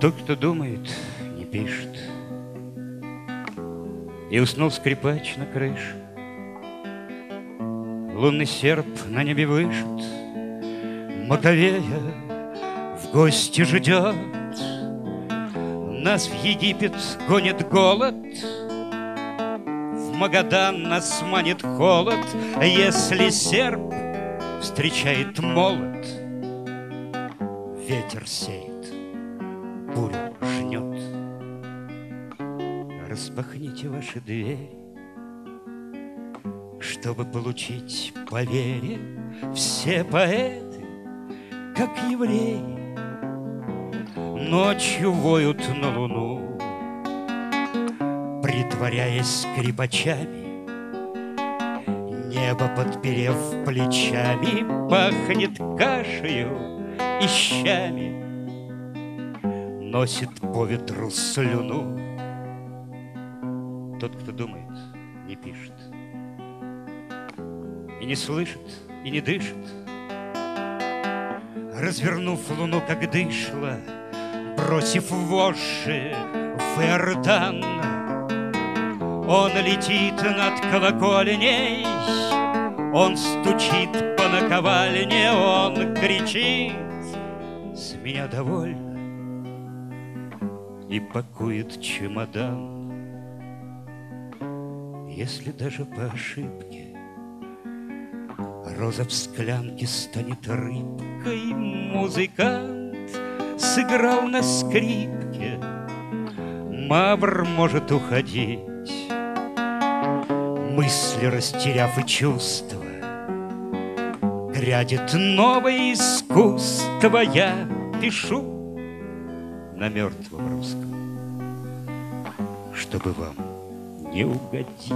Тот, кто думает, не пишет. И уснул скрипач на крыше. Лунный серп на небе вышит, Маковея в гости ждет. Нас в Египет гонит голод, В Магадан нас манит холод, Если серп встречает молот, Ветер сеет, бурю жнет. Распахните ваши двери, Чтобы получить по вере Все поэты, как евреи, Ночью воют на луну, Притворяясь скрипачами, Небо, подперев плечами, Пахнет кашею и щами, Носит по ветру слюну. Тот, кто думает, не пишет, И не слышит, и не дышит, Развернув луну, как дышло, Бросив воши в Иордан, Он летит над колокольней, Он стучит по наковальне, Он кричит «С меня довольно!» И пакует чемодан. Если даже по ошибке Роза в склянке станет рыбкой, Музыкант сыграл на скрипке, Мавр может уходить, Мысли растеряв и чувства, Грядет новое искусство, Я пишу на мертвом русском, Чтобы вам не угодить.